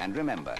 And remember,